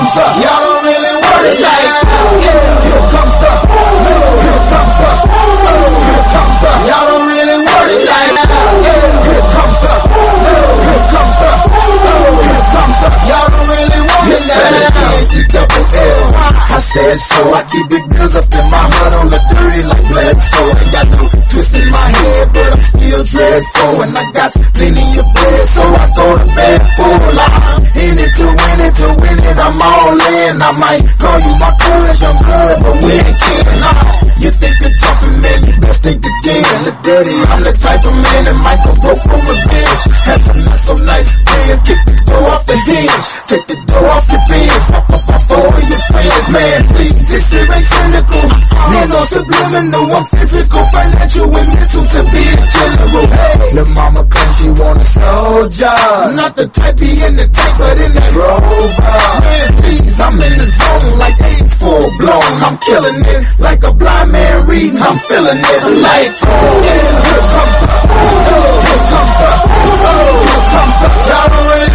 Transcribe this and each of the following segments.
comes the, y'all don't really want it like, oh, yeah. Here comes the, oh, here comes the, oh, here comes the, y'all don't really want it like, yeah. Here comes the, here comes the, here comes the, y'all don't really want it like, double L. I said so, I keep big bills up in my heart on the dirty like blood, so I got no twist in my head, but I'm still dreadful, all in. I might call you my cuz, young blood, but we ain't. Nah, you think of jumping, man, you best think again. The dirty, I'm the type of man that might go broke for revenge. Have some not so nice friends, kick the door off the hinge, take the door off your bins, pop up my of your friends, man, please. This shit ain't cynical, no subliminal. I'm physical, financial, and mental to be a general. Hey, the mama claims she want a soldier, not the type be in the tank, but in that rover. Man, please, I'm in the zone like AIDS full blown. I'm killing it like a blind man reading. I'm feeling it like, oh, yeah, here comes the, oh, oh here comes the, oh, oh here comes the. Y'all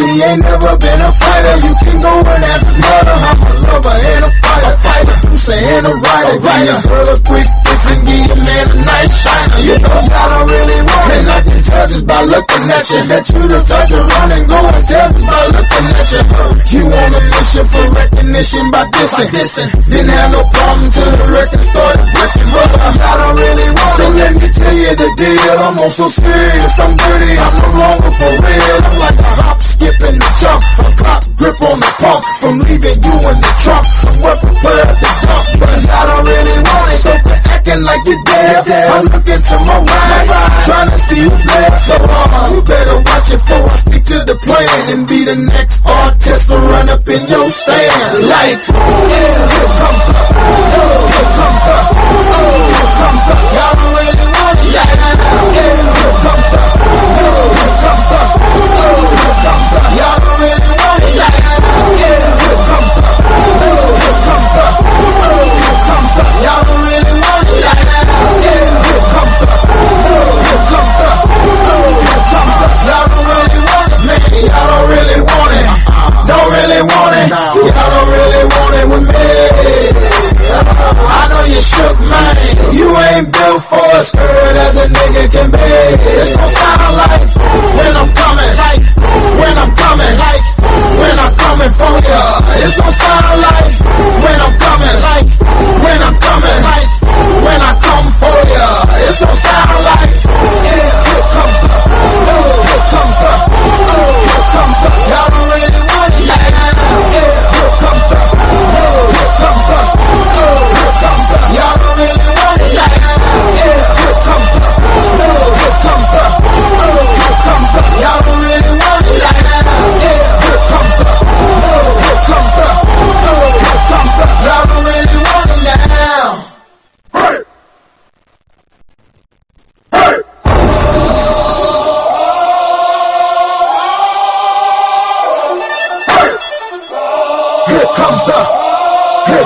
He ain't never been a fighter. You can go and ask his mother. I'm a lover and a fighter, fighter. You saying a writer, give your girl a quick fix and give your man a nice shiner. You know y'all don't really want it. And I can tell just by looking at you that you the type to run and go and tell just by looking at you. You on a mission for recognition by dissing, dissing. Didn't have no problem till the record started breaking. Brother, y'all don't really want it. So let me tell you the deal. I'm also serious, I'm dirty, I'm no longer for real. You're. I'm looking to my right, trying to see who's left. So uh, you better watch it before I stick to the plan and be the next artist to run up in your stand. Like, here comes the, oh, here comes the, oh, here comes the. Y'all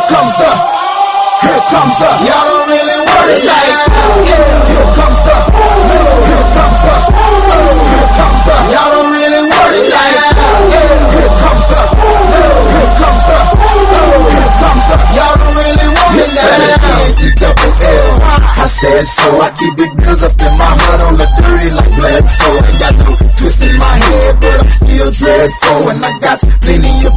comes the, here comes the. Y'all don't really want it like, yeah. Here comes the, here comes the, here comes the. Y'all don't really want it like, yeah. Here comes the, here comes the, here comes the. Y'all don't really want it like, double L. I said so, I keep big bills up in my heart on the dirty like blood, so ain't got no twist in my head, but I'm still dreadful, and I got plenty of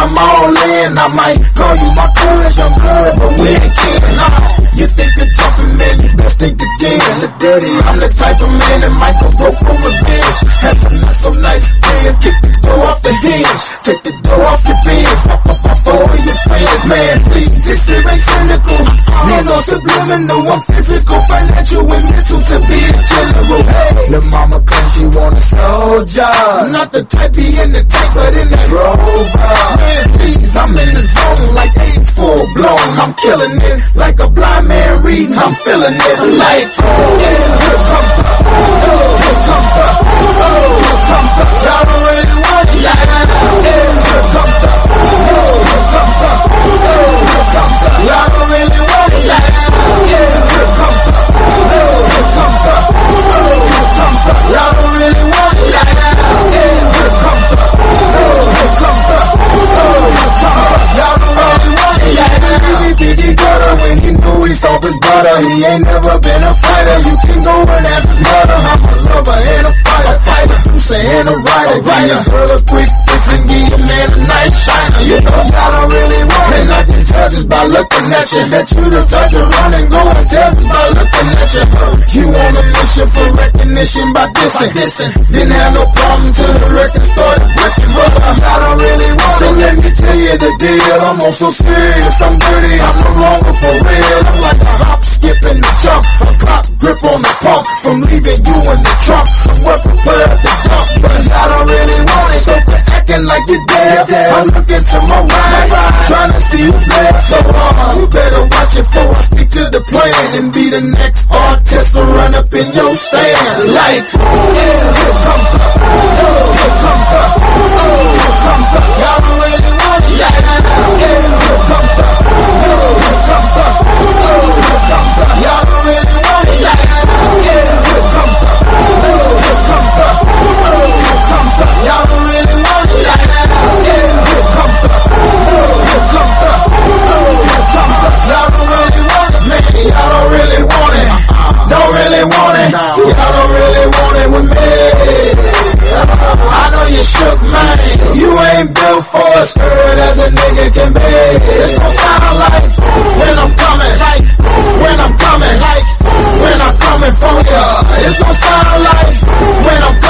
I'm all in. I might call you my young blood, but we ain't. Nah, you think of jumping, man, you best think again. The dirty, I'm the type of man that might go broke for revenge. Have some not so nice friends, kick the door off the hinge, take the door off your bins, pop up my your friends, man, please. This shit ain't cynical, man, no subliminal, I'm physical, financial, and mental to be a general. Hey, the mama claims she want a soldier. Not the type be in the tank, but in that rover. Killing it like a blind man reading. I'm feeling it like, oh, yeah, here comes the, oh, here comes the, oh, here comes the. Y'all He ain't never been a fighter. You can go and ask his mother. I'm a lover and a fighter, You saying a writer, give your girl a quick fix and give your man a nice shiner. You know y'all don't really want it. And I can tell just by looking at you that you the type to run and go and tell just by looking at you. You on a mission for recognition by dissing. dissing. Didn't have no problem till the record started breaking. But y'all don't really want it. So let me tell you the deal. I'm on so serious, I'm dirty, I'm no longer for real. I'm like a hop, skip, and a jump. A clock grip on the pump from leaving you in the trunk. Somewhere prepared to like. I'm looking to my right, trying to see who's left. So uh, you better watch it before I stick to the plan and be the next artist to run up in your stand. Like, here comes You ain't built for a skirt as a nigga can be. It's gon' sound like when I'm coming, like when I'm coming, like when I'm coming for ya. It's gon' sound like when I'm coming,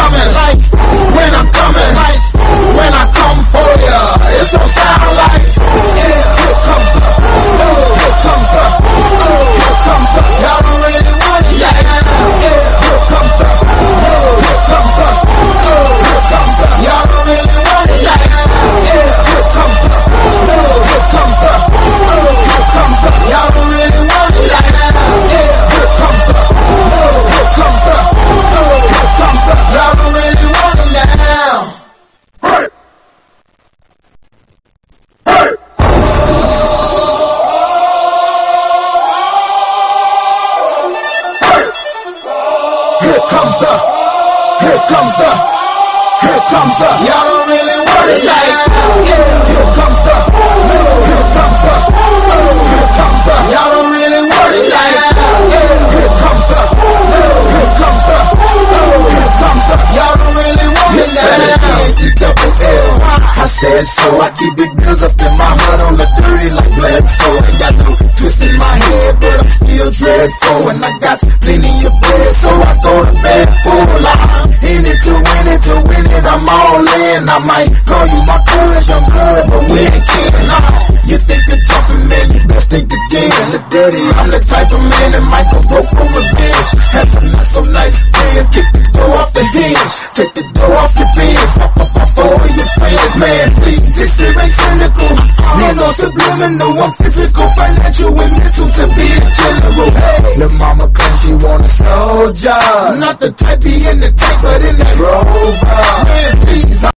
comes the, here comes the. Y'all don't really want it like yeah. Here comes the, here comes the, here comes the. Y'all don't really want it like yeah. Here comes the, here comes the, here comes the. Y'all don't really want it now. double L. I said so. I keep big bills up in my heart on the dirty like blood. So ain't got no twist in my head, but I'm still dreadful. And I got plenty of bread, so I go might call you my cuz, young blood, but we ain't kin. Nah, you think of jumping, man, you best think again. The dirty, I'm the type of man that might go broke for revenge. Had some not so nice friends, kick the door off the hinge, take the door off your bins, pop up my phone with your friends, man. Please, this shit ain't cynical. Man, no subliminal, I'm physical, financial, and mental to be a general. Hey, the mama claims she want a soldier, not the type be in the tank, but in that rover.